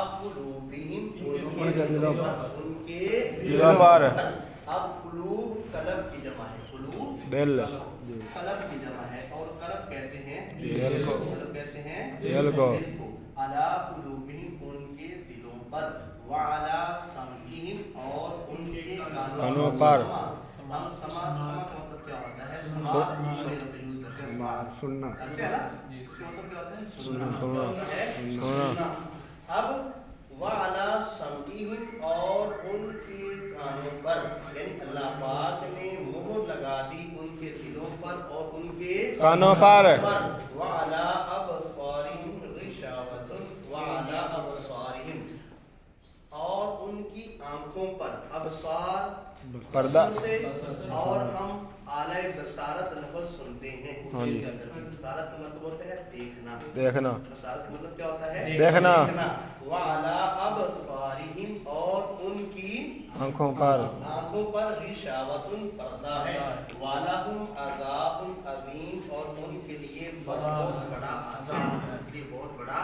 उनके पर उनके दिलों पर अब कुलूब कलब की जमा है। कुलूब दिल कलब की जमा है और कलब कहते हैं दिल को। कलब कहते हैं दिल को। अला कुलूबिहिम उनके दिलों पर व अला समइहिम और उनके कानों पर। हम समा समा का मतलब क्या होता है? समा सुनने। सुनना सुनना सुनना। क्या होता है? सुनना। अब वाला समईहिम और उनके कानों पर यानी अल्लाह पाक ने मोहर लगा दी उनके दिलों पर और उनके कानों पर। वाला रिशावतुन वाला अबसारिहिम। और उनकी आँखों पर अबसार पर्दा। और हम आलय बसारत लफ्ज सुनते हैं। हाँ बसारत मतलब होता है देखना। देखना। बसारत मतलब क्या होता है? देखना। वाला अब सारिहिम उनकी आँखों पर। आँखों पर रिशावतुन पर्दा है। वाला हम अजाबुन अजीम और उनके लिए बहुत बड़ा अजाब है। बहुत बड़ा